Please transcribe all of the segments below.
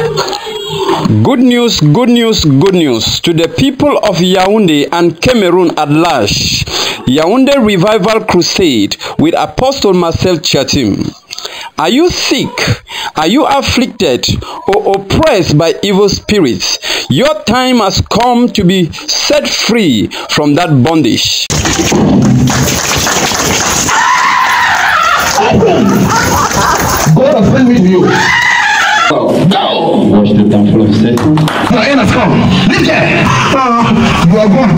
Good news, good news, good news to the people of Yaoundé and Cameroon at large. Yaoundé Revival Crusade with Apostle Marcel Chiatim. Are you sick? Are you afflicted or oppressed by evil spirits? Your time has come to be set free from that bondage. God has sent you. Come. Uh, you are gone.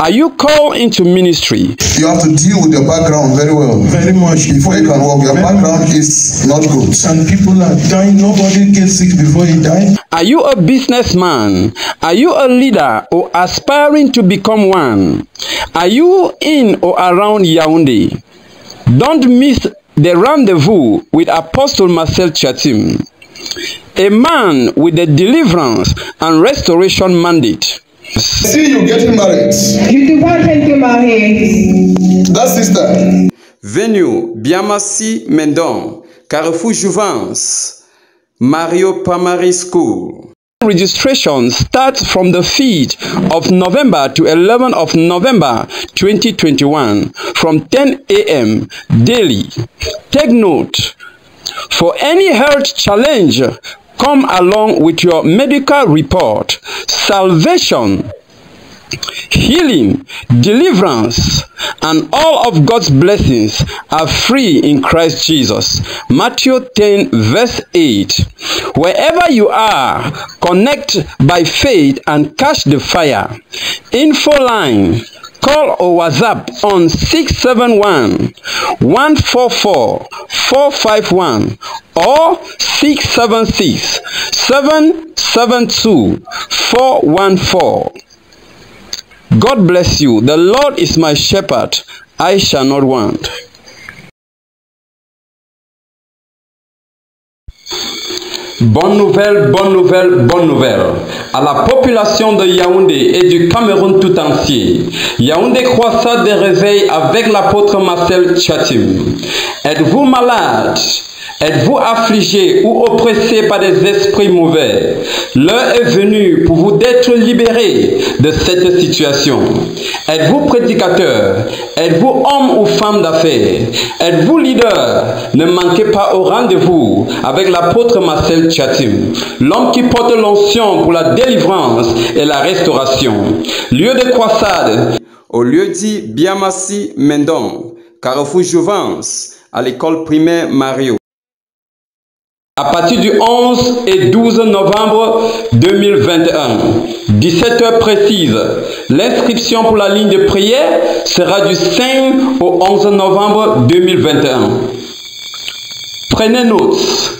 Are you called into ministry? You have to deal with your background very well. Very much. Before you can work, your Very background is not good. And people are dying. Nobody gets sick before he dies. Are you a businessman? Are you a leader or aspiring to become one? Are you in or around Yaoundé? Don't miss the rendezvous with Apostle Marcel Chatim, a man with a deliverance and restoration mandate. See you getting married. Je te vois en train de te marier. That sister, Venue Biyem-Assi Mendong, Carrefour Jouvence, Mario Primary School. Registration starts from the 5th of November to 11th of November 2021 from 10 a.m. daily. Take note, for any health challenge, come along with your medical report. Salvation healing, deliverance, and all of God's blessings are free in Christ Jesus. Matthew 10, verse 8. Wherever you are, connect by faith and catch the fire. Info line. Call or WhatsApp on 671 144 451 or 676 772 414. God bless you. The Lord is my shepherd. I shall not want. Bonne nouvelle, bonne nouvelle, bonne nouvelle. À la population de Yaoundé et du Cameroun tout entier. Yaoundé croissant des réveils avec l'apôtre Marcel Chatim. Êtes-vous malade? Êtes-vous affligé ou oppressé par des esprits mauvais? L'heure est venue pour vous d'être libéré de cette situation. Êtes-vous prédicateur? Êtes-vous homme ou femme d'affaires? Êtes-vous leader? Ne manquez pas au rendez-vous avec l'apôtre Marcel Chatim, l'homme qui porte l'onction pour la délivrance et la restauration. Lieu de croissade au lieu dit Biamassi Mendon, Carrefour Jouvence, à l'école primaire Mario. À partir du 11 et 12 novembre 2021, 17 heures précises, l'inscription pour la ligne de prière sera du 5 au 11 novembre 2021. Prenez note.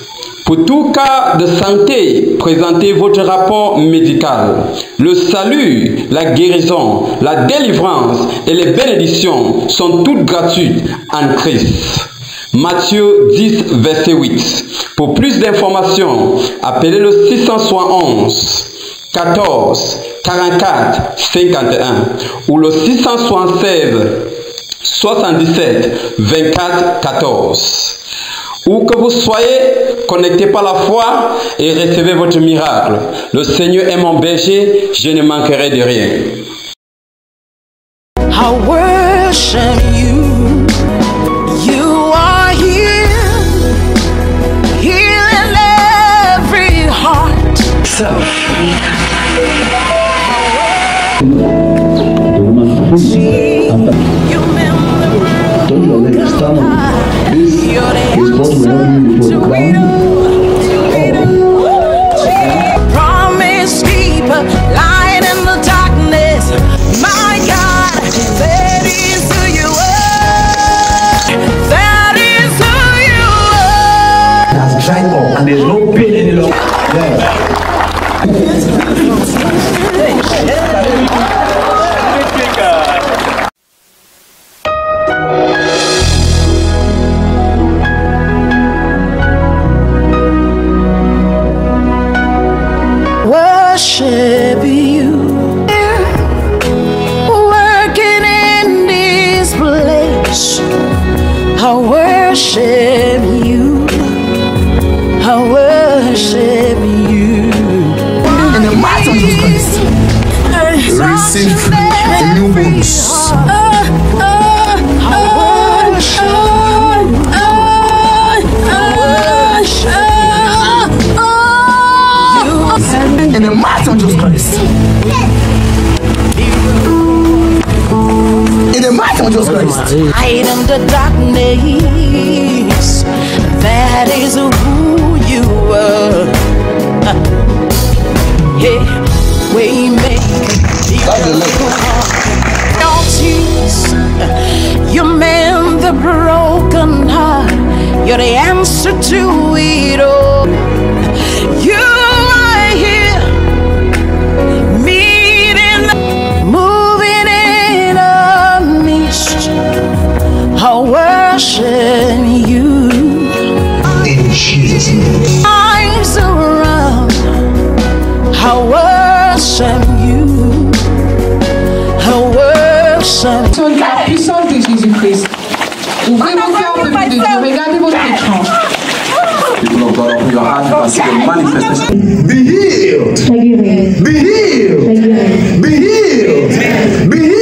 Pour tout cas de santé, présentez votre rapport médical. Le salut, la guérison, la délivrance et les bénédictions sont toutes gratuites en Christ. Matthieu 10, verset 8. Pour plus d'informations, appelez le 671 14 44 51 ou le 676 77 24 14. Où que vous soyez, connectez par la foi et recevez votre miracle. Le Seigneur est mon berger, je ne manquerai de rien. Heart. Worship you. Receive a new bonus. In the mighty of Jesus Christ. In the mighty of Jesus Christ. Light in the darkness. That is who you were. Yeah, we make you mend the broken heart. You're the answer to Navegați voi People of God, open your hands and see the manifestation. Be healed. Be healed. Be healed. Be healed. Be healed.